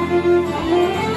Música